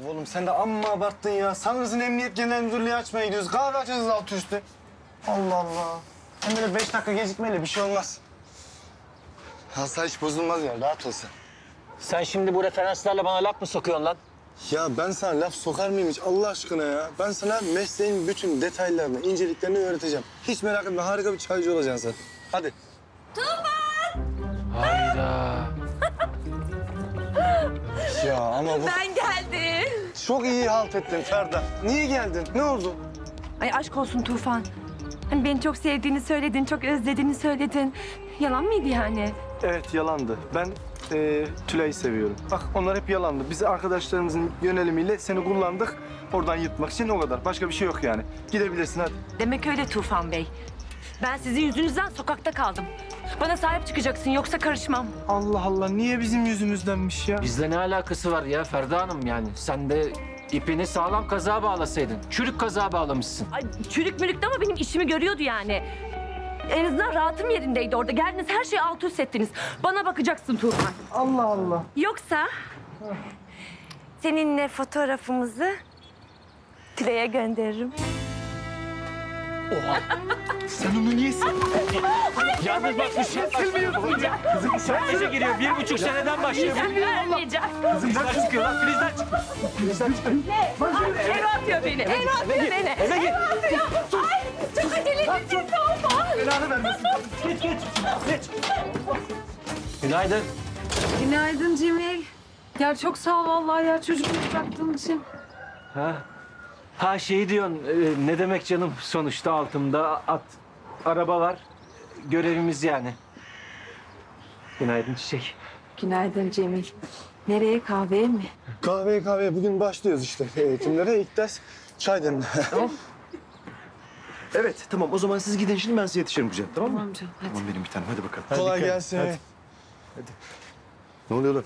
Ya oğlum sen de amma abarttın ya. Sanırsın Emniyet Genel Müdürlüğü açmaya gidiyoruz. Kahve açacağız altı üstü. Allah Allah. Hem böyle beş dakika gecikmeyle bir şey olmaz. Asayiş bozulmaz ya, rahat ol sen. Sen şimdi bu referanslarla bana laf mı sokuyorsun lan? Ya ben sana laf sokar mıyım hiç Allah aşkına ya? Ben sana mesleğin bütün detaylarını, inceliklerini öğreteceğim. Hiç merak etme, harika bir çaycı olacaksın sen. Hadi. Hayda. Ya ama bu Ben geldim. çok iyi halt ettin Ferda. Niye geldin? Ne oldu? Ay aşk olsun Tufan. Hani beni çok sevdiğini söyledin, çok özlediğini söyledin. Yalan mıydı yani? Evet yalandı. Ben e, Tülay'ı seviyorum. Bak onlar hep yalandı. Biz arkadaşlarımızın yönelimiyle seni kullandık. Oradan yırtmak için o kadar. Başka bir şey yok yani. Gidebilirsin hadi. Demek öyle Tufan Bey. Ben sizin yüzünüzden sokakta kaldım. Bana sahip çıkacaksın yoksa karışmam. Allah Allah niye bizim yüzümüzdenmiş ya? Bizle ne alakası var ya Ferda Hanım yani? Sen de ipini sağlam kazığa bağlasaydın. Çürük kazığa bağlamışsın. Ay çürük mürüktü ama benim işimi görüyordu yani. En azından rahatım yerindeydi orada. Geldiniz her şeyi alt üst ettiniz. Bana bakacaksın Tufan. Allah Allah. Yoksa seninle fotoğrafımızı Tülay'a gönderirim. Sen onu niye Yalnız bak bir şey silmiyorsun ya. Kızım sadece giriyor. Bir buçuk seneden başlıyor. Vermeyeceğim. Filizler çıkıyor lan. Filizler çıkıyor. Filizler çıkıyor. Ay, eve atıyor beni. Eve atıyor beni. Eve git. Ay çok acele edeceğim Tufan. belanı vermesin? Geç geç. Geç. Günaydın. Günaydın Cemil. Ya çok sağ ol vallahi ya çocuğumu bıraktığın için. Ha? Ha şey diyorsun. e, ne demek canım sonuçta altımda at araba var. Görevimiz yani. Günaydın Çiçek. Günaydın Cemil. Nereye kahveye mi? Kahveye kahveye bugün başlıyoruz işte eğitimlere. İlk ders çay demle. Evet tamam o zaman siz gidin şimdi ben size yetişirim kucak tamam mı? Tamam canım hadi. Tamam benim bir tanem hadi bakalım. Kolay gelsin. Hadi. Ne oluyor lan?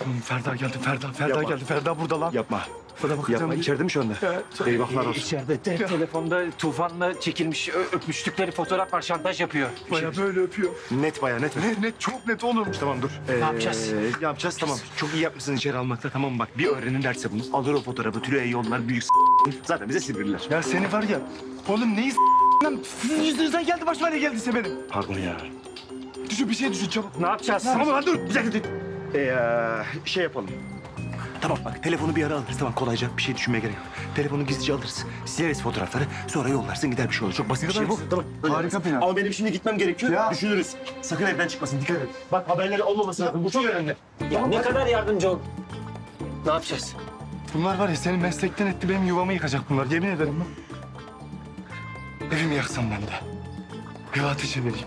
Oğlum Ferda geldi Ferda. Ferda geldi. Ferda burada lan. Yapma. Bana bakacağım. Yapma. İçeride mi şu anda? Eyvahlar olsun. İçeride te- telefonda tufanla çekilmiş ö- öpüştükleri fotoğraf var. Şantaj yapıyor. Baya böyle öpüyor. Net bayağı net. Net net çok net oğlum. Tamam dur. Ee, yapacağız? Ne yapacağız tamam. Çok iyi yapmışsın içeri almakta tamam bak. Bir öğrenirlerse bunu alır o fotoğrafı Tülay'a yollar büyük Zaten bize sinirliler. Ya seni var ya. Oğlum neyi s- lan? Sizin yüzünüzden geldi başıma ne geldiyse benim. Pardon ya. Düşün bir şey düşün çabuk. Ne yapacağız? Tamam lan dur. Bir dakika dur. Ee, şey yapalım. Tamam bak telefonu bir ara alırız tamam kolayca bir şey düşünmeye gerek yok. Telefonu gizlice alırız. Sileriz fotoğrafları sonra yollarsın gider bir şey olur. Çok basit bir şey bu. Tamam. öyle Harika yaparız. plan. Ama benim şimdi gitmem gerekiyor. Ya. Düşünürüz. Sakın evden çıkmasın dikkat et. Bak haberleri olmaması lazım. Bu çok önemli. Ya ne kadar yardımcı ol. Ne yapacağız? Bunlar var ya seni meslekten etti benim yuvamı yıkacak bunlar yemin ederim lan. Evimi yaksam ben de. Bir ateşe vereyim.